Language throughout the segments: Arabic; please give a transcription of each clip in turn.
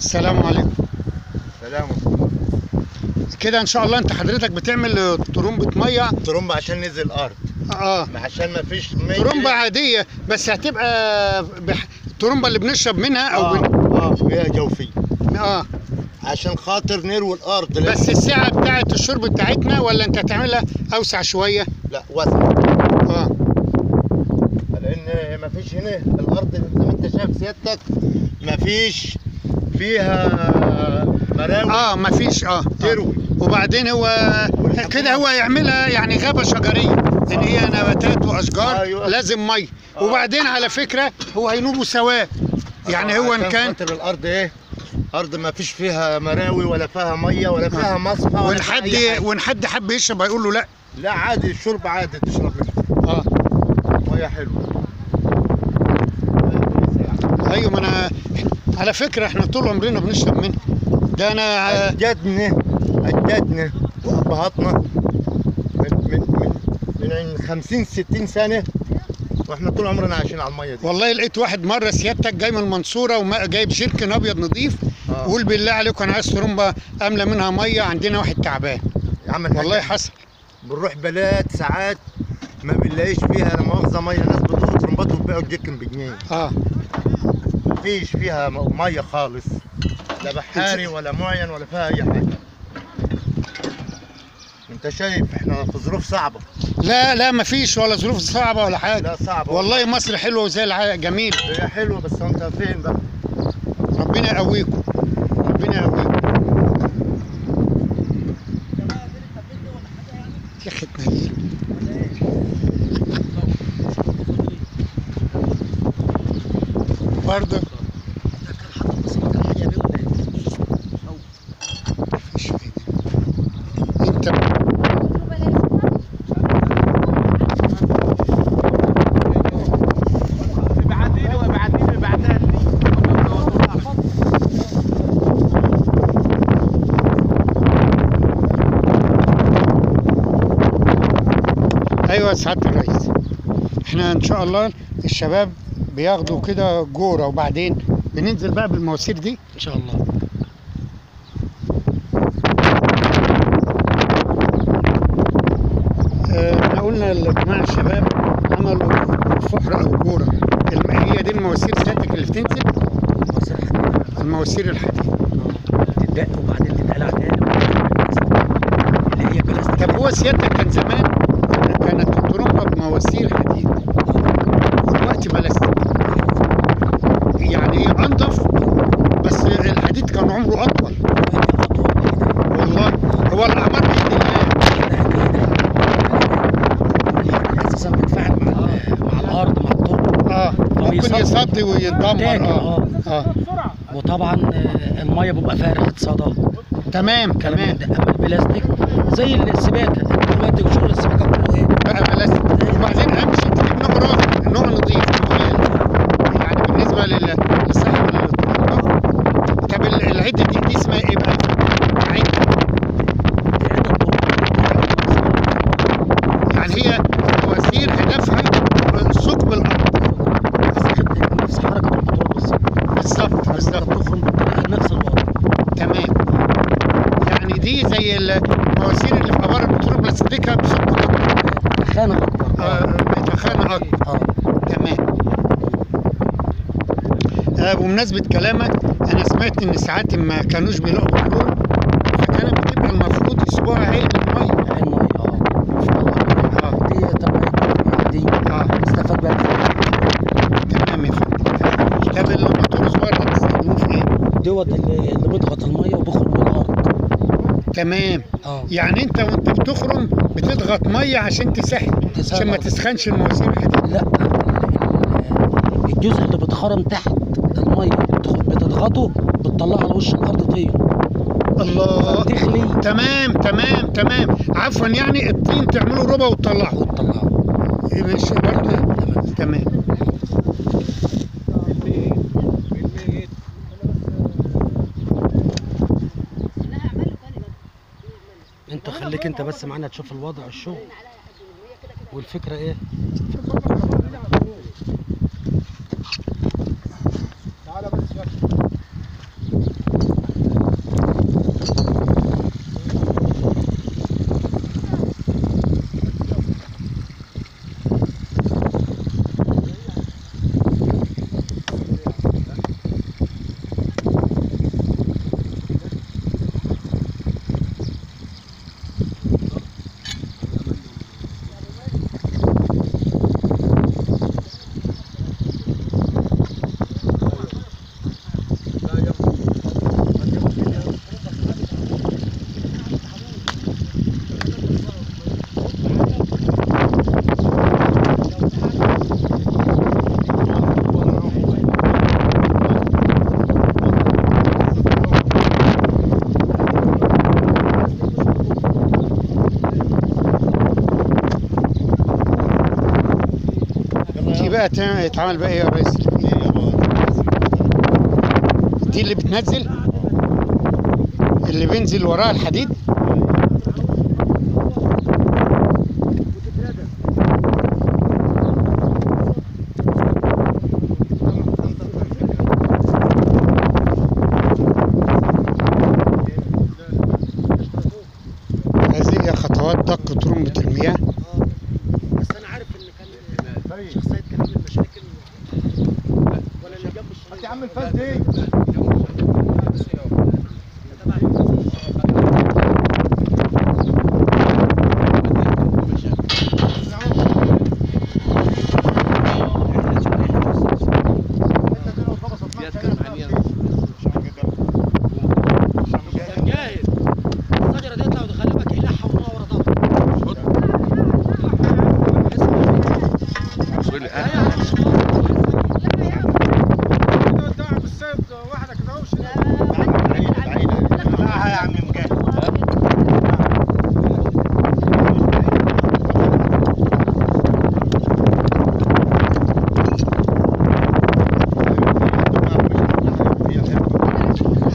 السلام عليكم. سلام. كده إن شاء الله أنت حضرتك بتعمل ترمبة مية. ترمبة عشان نزل الأرض آه. عشان ما فيش مية. ترمبة عادية بس هتبقى بح... الترمبة اللي بنشرب منها أو آه بن... آه فيها جوفي. آه. عشان خاطر نروي الأرض. لا- بس السعة بتاعت الشرب بتاعتنا ولا أنت هتعملها أوسع شوية؟ لا وسع آه. لأن ما فيش هنا الأرض زي ما أنت شايف سيادتك ما فيش فيها مراوي آه مفيش آه, آه. تروي وبعدين هو كده هو يعملها يعني غابة شجرية لأن هي نباتات وأشجار أيوة. لازم مية آه. وبعدين على فكرة هو هينوبوا سواه يعني هو إن كان خاطر الأرض إيه؟ أرض ما فيش فيها مراوي ولا فيها مية ولا فيها مصفى ولا حد. وان حد حب يشرب هيقول له لا. لا عادي الشرب عادي تشرب. منه آه. مية حلوة. أيوه ما أنا على فكرة إحنا طول عمرنا بنشرب منها ده أنا اجدادنا اجدادنا وابهاتنا من من من من 50 60 سنة وإحنا طول عمرنا عايشين على المية دي. والله لقيت واحد مرة سيادتك جاي من المنصورة وجايب جيركن أبيض نظيف آه. وقول بالله عليكم أنا عايز ترمبة املى منها مية عندنا واحد تعبان. يا عم والله حصل. بنروح بلاد ساعات ما بنلاقيش فيها لا مؤاخذة مية. ناس بتروح ترمبات وتبيعوا الجيكن بجنيه. آه. مفيش فيها مية خالص. لا بحاري ولا معين ولا فيها أي حاجة. أنت شايف إحنا في ظروف صعبة. لا لا ما فيش ولا ظروف صعبة ولا حاجة. لا صعبة والله مصر حلوة وزي الع... جميل. هي حلوة بس أنت فين بقى؟ ربنا يقويكم. ربنا يقويكم. برضه. أيوه سعادة الرئيس. إحنا ان شاء الله الشباب بياخدوا كده جورة وبعدين بننزل بقى بالمواسير دي. إن شاء الله. آه، إحنا قلنا الجماعة الشباب عملوا فحر أو جورة. هي دي المواسير سيادتك اللي بتنزل؟ المواسير الحديد تدق وبعدين تتقلع تاني. اللي هي بلاستيك طب هو سيادتك كان زمان كانت الترمبه بمواسير حديد دلوقتي بلاستيك يعني هي انضف بس الحديد كان عمره اطول والله هو الاعمار بايد الله أساسا بتفاعل مع ال- مع الأرض مع التربه آه ممكن يصدي. ويتدمر. تاكل، آه. آه. وطبعا آه، المية بيبقى فيها ريحة صدى. تمام تمام. أما البلاستيك زي السباكة. دلوقتي وشغل السباكة كله إيه بقى بلاستيك وبعدين اهم شيء تجيب نوع نظيف يعني بالنسبة لل- لصاحب الترمبه طب ال- العده دي, دي اسمها إيه بقى؟ عده يعني هي مواسير هدفها ثقب الأرض نفس حركه الموتور بالظبط بالظبط بالظبط بتخرم نفس الوضع تمام يعني دي زي المواسير اللي في ابار البترول بلاستيكها بثقب اكبر خانه اكبر آه، بتخانة اكبر آه. تمام. آه بمناسبة كلامك أنا سمعت إن ساعات ما كانوش بيلاقوا بترول فكانت بتبقى المفروض يسيبوها عين المية. ميه آه. دي طبعا دي آه. استفاد بقى تمام يا فندم. طب الموتور الصغير ده بتستخدموه في إيه؟ دوت اللي, اللي بيضغط المية وبيخرج من الأرض. تمام. آه. يعني أنت وأنت بتخرم بتضغط مية عشان تسهل تسهل. عشان ما تسخنش المواسير. لا الجزء اللي بيتخرم تحت الميه بتضغطه بتطلعه على وش الأرض طين الله. تخلي تمام تمام تمام. عفوا يعني الطين تعمله ربع وتطلعه وتطلعه ماشي برضه تمام. تمام. أنت خليك أنت بس معانا تشوف الوضع الشغل. والفكرة إيه؟ بقى يتعمل بقى يا ريس دي اللي بتنزل؟ اللي بينزل وراها الحديد هذه هي خطوات دق ترمبة المياه بس أنا عارف ان كان شخصيه كان من المشاكل ولا اللي جنب الشريط يا عم الفاس دي جاهز الشجره دي لو تغلبك يلحها ورا ورا ظهرك لا يا عم مجاهد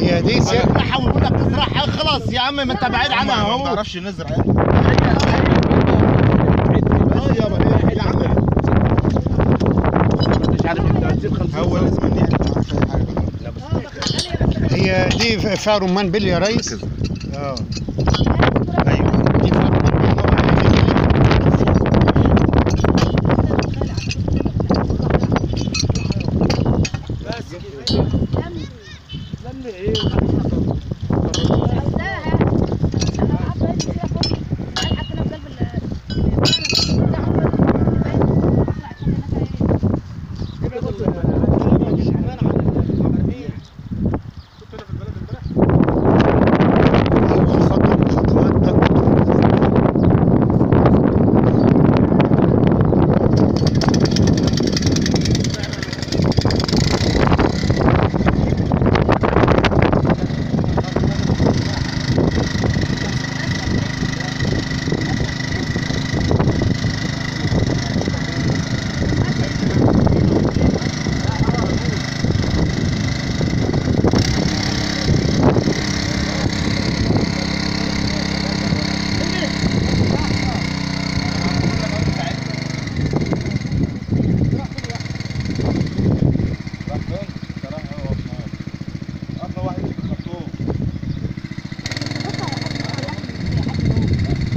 هي دي سر تزرعها ويقول لك تزرعها خلاص يا عم ما انت بعيد عنها اهو ما بنعرفش نزرع آه يابا هو. لازم ان هي دي فيها رمان بلي يا ريس. آه أيوه دي فيها رمان بس كده لم إيه وخلينا أول خطوة من خطوات دق ترمبة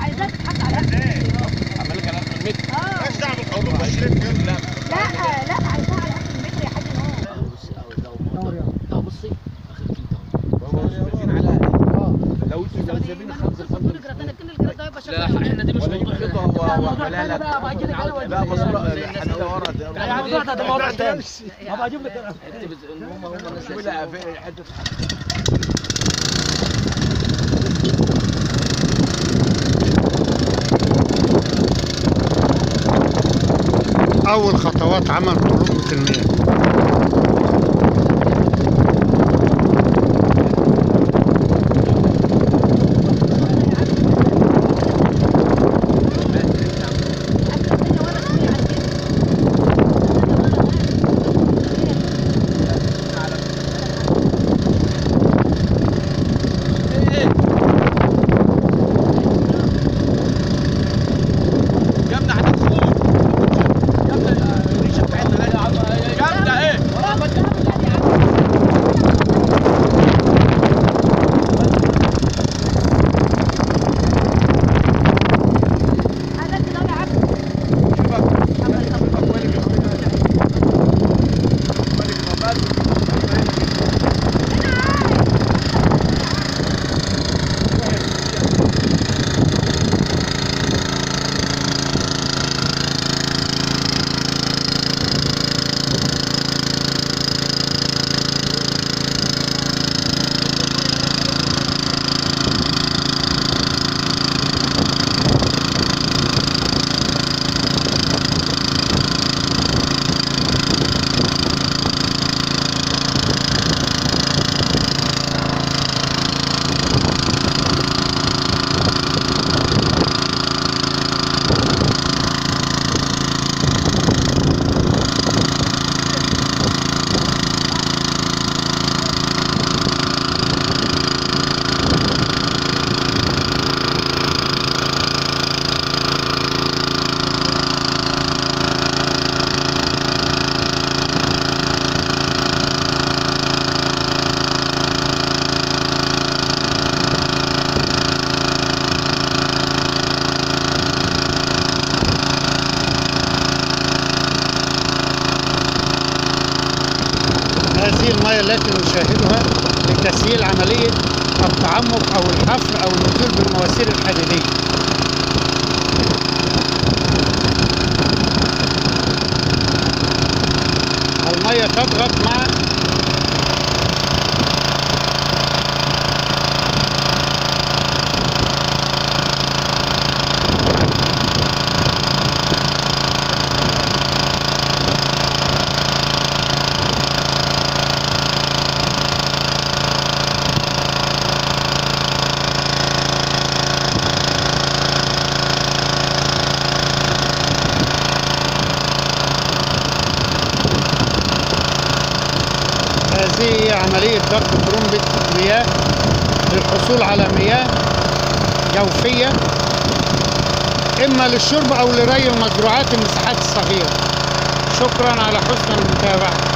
عايزاك تضحك على إيش دعوه بالقولون والشريك لا لا لا عايزاها على اخر المتر يا حاج نور لا بصي اخر كلمه لو أنتوا جايبين خمسه خمسه لا إحنا دي مش موضوع لا لا لا ورا ده يعني ده موضوع أجيب لك هم الناس ولا في أول خطوات عمل ترمبة المياه المياه التي نشاهدها لتسهيل عملية التعمق أو الحفر أو النزول بالمواسير الحديدية. المية تضغط مع هذه عملية ضغط ترمبة مياه للحصول على مياه جوفية إما للشرب أو لري المزروعات المساحات الصغيرة. شكرا على حسن المتابعة.